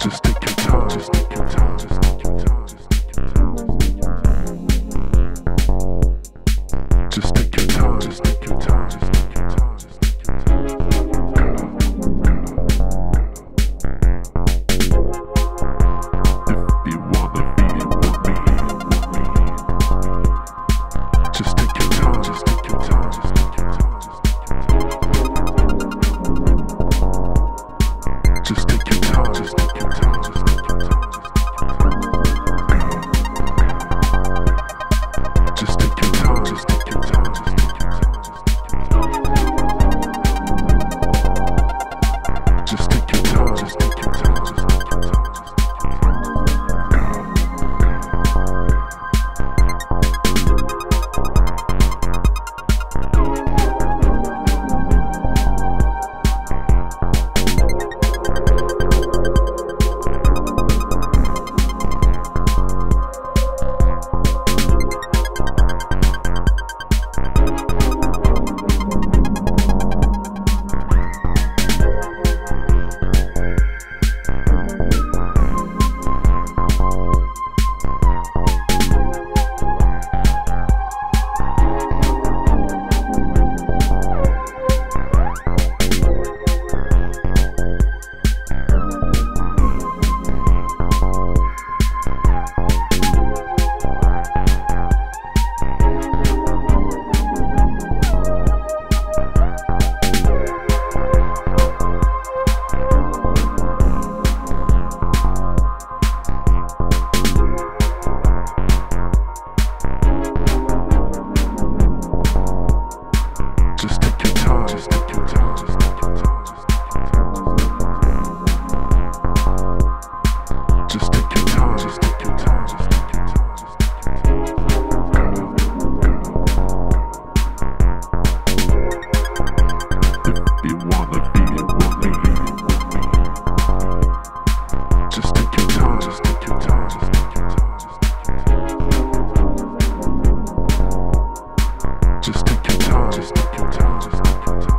Just take your time. Just take your time. Just take your time. the two times. your time. Just take your time. Just take your time.